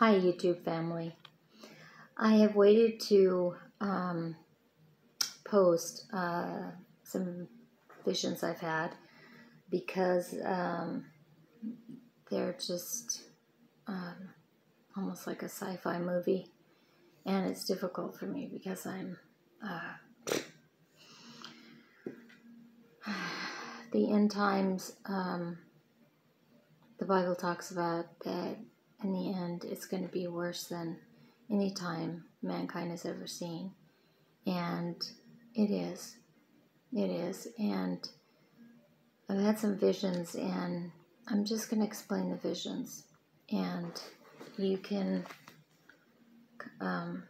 Hi, YouTube family. I have waited to um, post uh, some visions I've had because um, they're just um, almost like a sci fi movie. And it's difficult for me because I'm. Uh, the end times, um, the Bible talks about that in the end it's going to be worse than any time mankind has ever seen. And it is. It is. And I've had some visions, and I'm just going to explain the visions. And you can, um,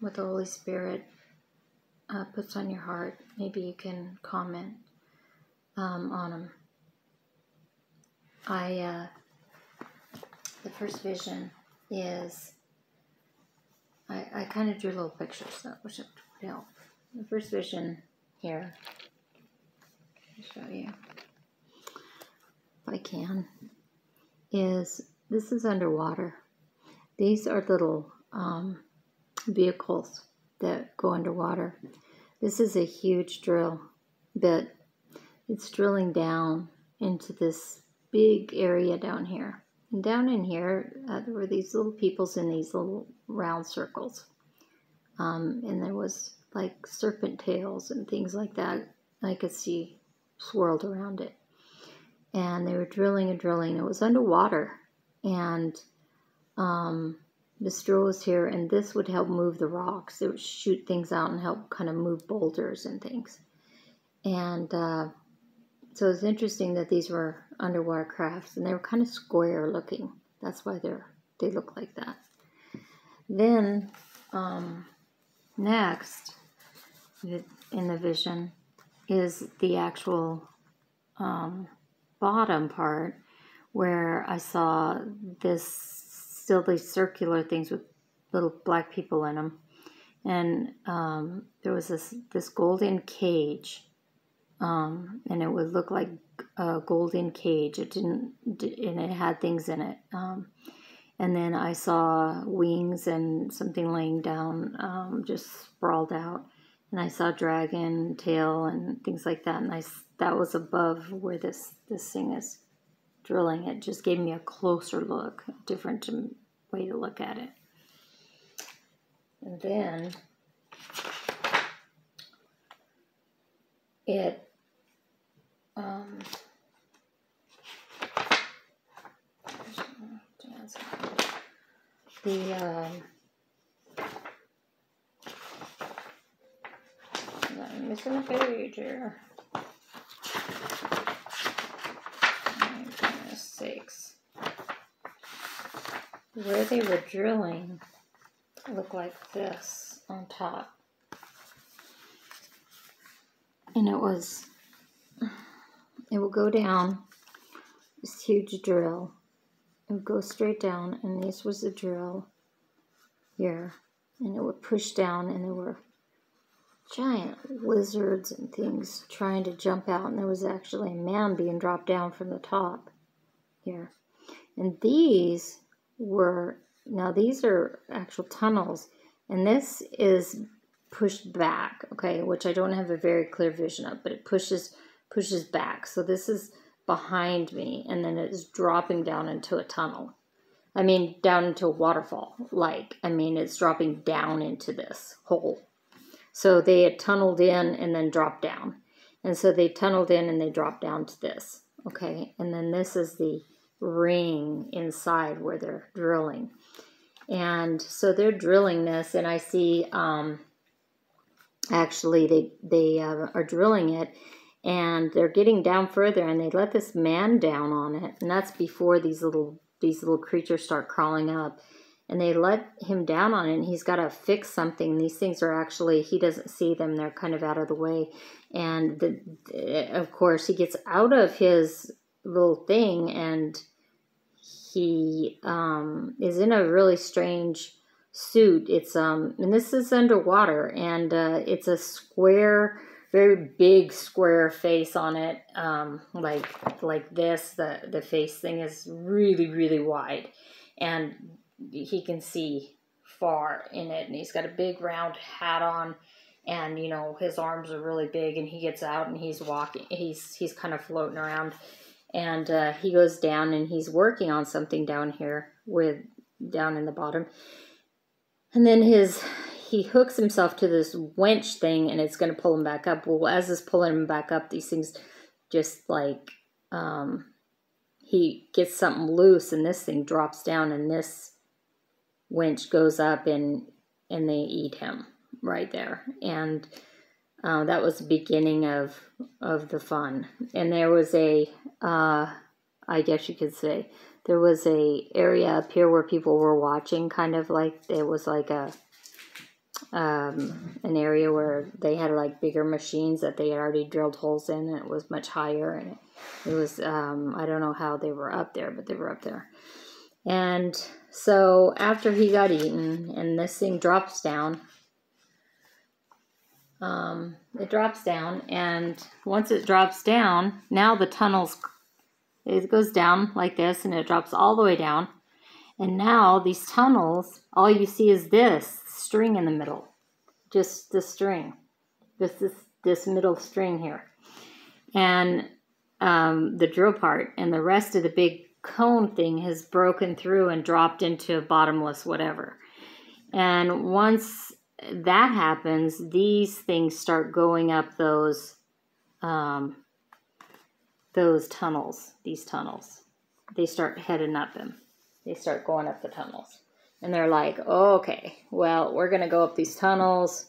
what the Holy Spirit uh, puts on your heart, maybe you can comment um, on them. I, uh, the first vision is, I, I kind of drew little pictures that which would help. The first vision here, show you if I can, is this is underwater. These are little um, vehicles that go underwater. This is a huge drill bit. It's drilling down into this big area down here. And down in here, uh, there were these little peoples in these little round circles. Um, and there was like serpent tails and things like that I could see swirled around it. And they were drilling and drilling. It was underwater. And um, this drill was here, and this would help move the rocks. It would shoot things out and help kind of move boulders and things. And uh, so it's interesting that these were underwater crafts, and they were kind of square looking. That's why they're they look like that. Then um, next in the vision is the actual um, bottom part where I saw this still these circular things with little black people in them, and um, there was this this golden cage um, and it would look like a golden cage. It didn't, and it had things in it. Um, and then I saw wings and something laying down, um, just sprawled out. And I saw dragon tail and things like that. And I that was above where this this thing is drilling. It just gave me a closer look, a different way to look at it. And then it um, the um, I'm missing a page here. My goodness sakes. Where they were drilling looked like this on top. And it was it will go down this huge drill. It would go straight down, and this was the drill here. And it would push down, and there were giant lizards and things trying to jump out. And there was actually a man being dropped down from the top here. And these were, now these are actual tunnels. And this is pushed back, okay, which I don't have a very clear vision of, but it pushes pushes back. So this is behind me and then it's dropping down into a tunnel. I mean, down into a waterfall. Like, I mean, it's dropping down into this hole. So they had tunneled in and then dropped down. And so they tunneled in and they dropped down to this. Okay. And then this is the ring inside where they're drilling. And so they're drilling this, and I see um, actually they they uh, are drilling it, and they're getting down further and they let this man down on it and that's before these little these little creatures start crawling up. And they let him down on it and he's got to fix something. These things are actually he doesn't see them they're kind of out of the way. And the, of course he gets out of his little thing and he um, is in a really strange suit. It's um and this is underwater and uh, it's a square very big square face on it, um, like like this. The the face thing is really really wide, and he can see far in it, and he's got a big round hat on, and you know his arms are really big, and he gets out and he's walking, he's he's kind of floating around, and uh, he goes down and he's working on something down here with down in the bottom, and then his he hooks himself to this winch thing, and it's going to pull him back up. Well, as it's pulling him back up, these things just like um, he gets something loose, and this thing drops down, and this winch goes up and and they eat him right there and uh, that was the beginning of of the fun and there was a uh, I guess you could say there was a area up here where people were watching kind of like it was like a um, an area where they had like bigger machines that they had already drilled holes in and it was much higher and it, it was um, I don't know how they were up there but they were up there and so after he got eaten and this thing drops down, um, it drops down and once it drops down, now the tunnels, it goes down like this and it drops all the way down. And now these tunnels, all you see is this string in the middle, just the string, this, this, this middle string here. And um, the drill part and the rest of the big cone thing has broken through and dropped into a bottomless whatever. And once that happens, these things start going up those um, those tunnels, these tunnels. They start heading up them. They start going up the tunnels. And they're like, oh, okay, well, we're going to go up these tunnels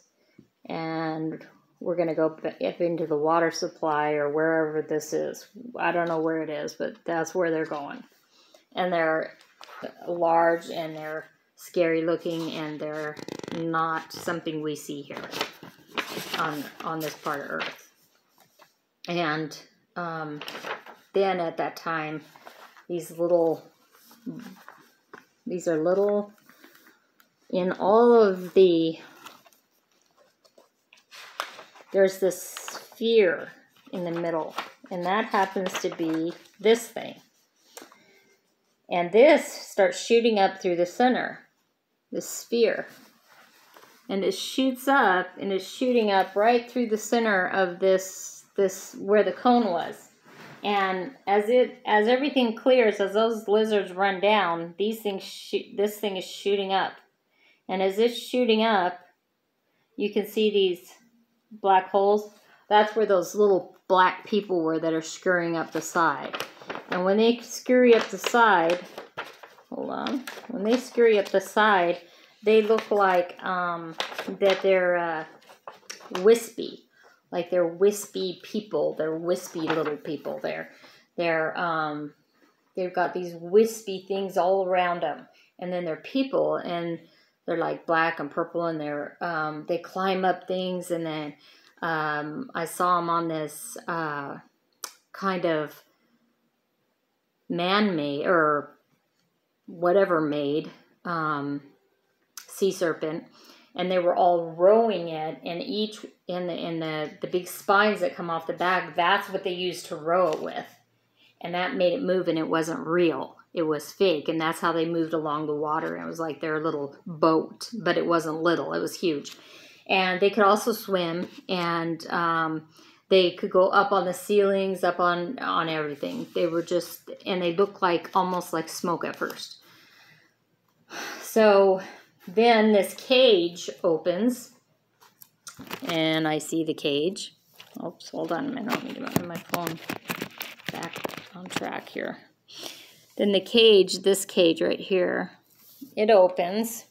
and we're going to go up into the water supply or wherever this is. I don't know where it is, but that's where they're going. And they're large and they're scary looking and they're not something we see here on on this part of Earth. And um, then at that time, these little these are little in all of the there's this sphere in the middle, and that happens to be this thing. And this starts shooting up through the center, the sphere. And it shoots up and it's shooting up right through the center of this this where the cone was. And as it as everything clears, as those lizards run down, these things shoot this thing is shooting up. And as it's shooting up, you can see these black holes, that's where those little black people were that are scurrying up the side. And when they scurry up the side, hold on, when they scurry up the side, they look like um, that they're uh, wispy, like they're wispy people. They're wispy little people. They're they're um, they've got these wispy things all around them, and then they're people, and they're like black and purple and they're um, they climb up things and then um, I saw them on this uh, kind of man-made or whatever made um, sea serpent and they were all rowing it and each in the in the the big spines that come off the back that's what they used to row it with. And that made it move and it wasn't real. It was fake and that's how they moved along the water it was like their little boat but it wasn't little it was huge. And they could also swim and um, they could go up on the ceilings up on on everything. They were just and they looked like almost like smoke at first. So then this cage opens and i see the cage. Oops hold on a minute. I need to put my phone back on track here. Then the cage, this cage right here, it opens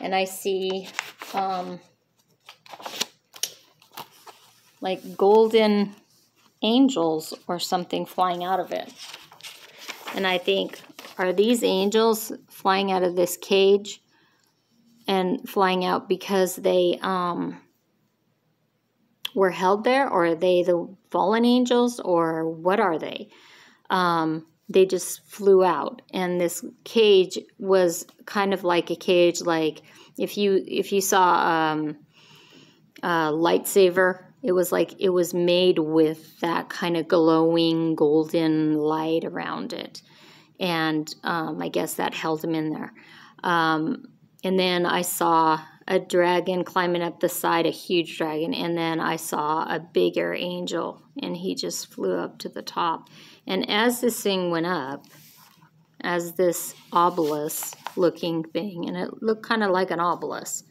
and I see um, like golden angels or something flying out of it. And I think, are these angels flying out of this cage and flying out because they um, were held there? Or are they the fallen angels? Or what are they? Um, they just flew out and this cage was kind of like a cage like if you if you saw um, a lightsaber it was like it was made with that kind of glowing golden light around it and um, I guess that held him in there. Um, and then I saw a dragon climbing up the side, a huge dragon, and then I saw a bigger angel, and he just flew up to the top. And as this thing went up, as this obelisk looking thing, and it looked kind of like an obelisk,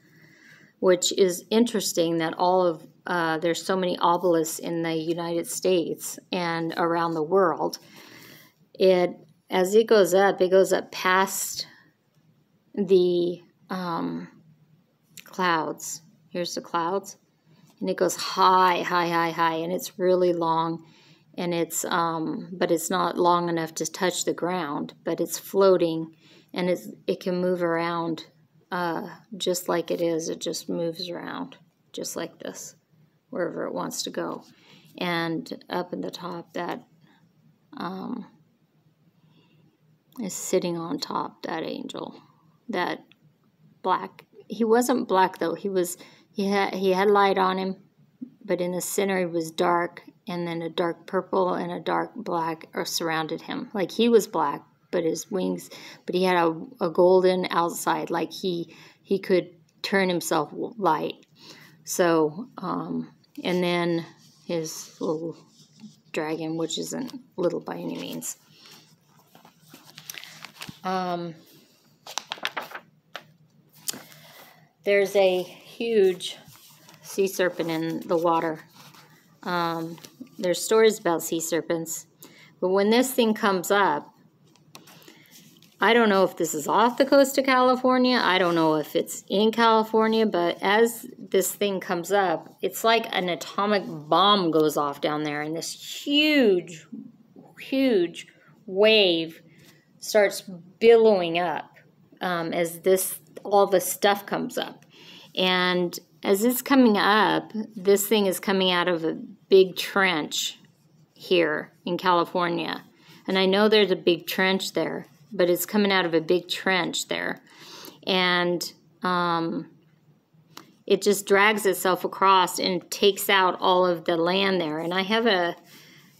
which is interesting that all of uh, there's so many obelisks in the United States and around the world. It as it goes up, it goes up past the um, clouds. Here's the clouds, and it goes high, high, high, high, and it's really long, and it's um, but it's not long enough to touch the ground, but it's floating, and it's it can move around, uh, just like it is. It just moves around, just like this, wherever it wants to go, and up in the top that. Um, is sitting on top, that angel. That black. He wasn't black though. He was he had he had light on him, but in the center he was dark and then a dark purple and a dark black are surrounded him. Like he was black, but his wings but he had a, a golden outside like he he could turn himself light. So um and then his little dragon, which isn't little by any means. Um, there's a huge sea serpent in the water. Um, there's stories about sea serpents, but when this thing comes up, I don't know if this is off the coast of California. I don't know if it's in California, but as this thing comes up, it's like an atomic bomb goes off down there, and this huge, huge wave starts billowing up um, as this all the stuff comes up. And as it's coming up, this thing is coming out of a big trench here in California. And I know there's a big trench there, but it's coming out of a big trench there. And um, it just drags itself across and takes out all of the land there. And I have a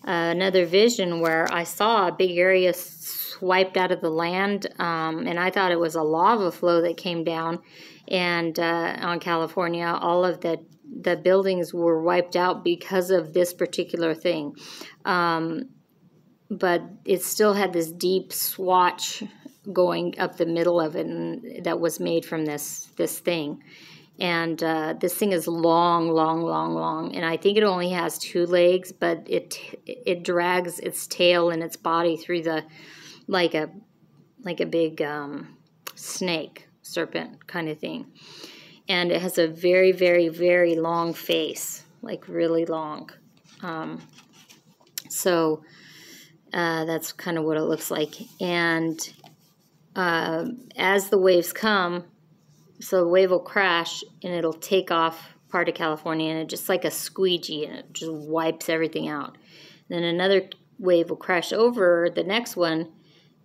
uh, another vision where I saw a big area wiped out of the land, um, and I thought it was a lava flow that came down. And uh, on California, all of the the buildings were wiped out because of this particular thing. Um, but it still had this deep swatch going up the middle of it, and that was made from this this thing. And uh, this thing is long, long, long, long, and I think it only has two legs, but it it drags its tail and its body through the like a like a big um, snake serpent kind of thing. And it has a very very very long face like really long. Um, so uh, that's kind of what it looks like. And uh, as the waves come so the wave will crash and it'll take off part of California and it just like a squeegee and it just wipes everything out. then another wave will crash over the next one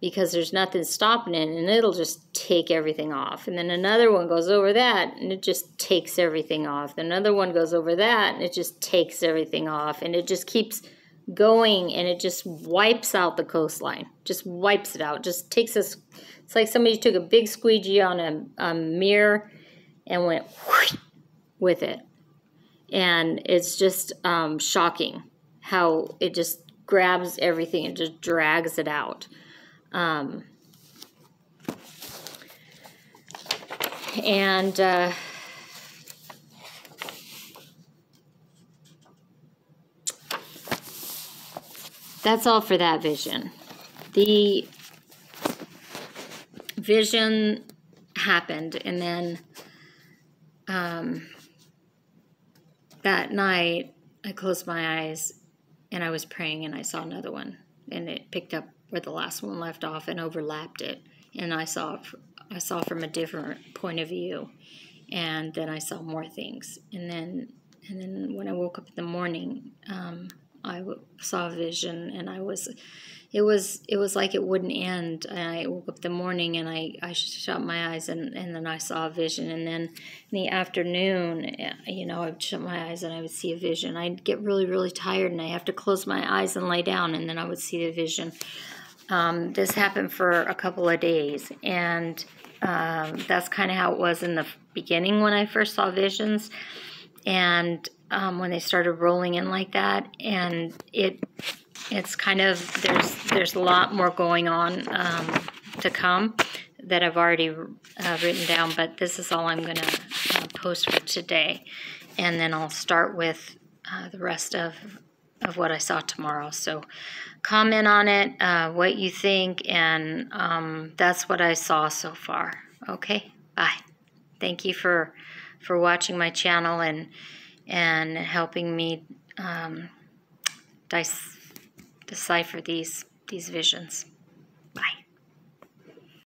because there's nothing stopping it and it'll just take everything off. And then another one goes over that and it just takes everything off. Another one goes over that and it just takes everything off. And it just keeps going and it just wipes out the coastline. Just wipes it out. Just takes us, it's like somebody took a big squeegee on a, a mirror and went with it. And it's just um, shocking how it just grabs everything and just drags it out. Um, and uh, that's all for that vision. The vision happened, and then um, that night I closed my eyes and I was praying, and I saw another one, and it picked up where the last one left off and overlapped it. And I saw I saw from a different point of view, and then I saw more things. And then and then when I woke up in the morning, um, I saw a vision, and I was it was it was like it wouldn't end. I woke up the morning and I, I shut my eyes and, and then I saw a vision. And then in the afternoon, you know, I'd shut my eyes and I would see a vision. I'd get really, really tired and I have to close my eyes and lay down and then I would see the vision. um, this happened for a couple of days, and um, that's kind of how it was in the beginning when I first saw visions, and um, when they started rolling in like that, and it it's kind of there's there's a lot more going on um, to come that I've already uh, written down, but this is all I'm going to uh, post for today, and then I'll start with uh, the rest of of what I saw tomorrow. So comment on it, uh, what you think, and um, that's what I saw so far. Okay, bye. Thank you for for watching my channel and and helping me um, decipher these these visions.